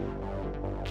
Música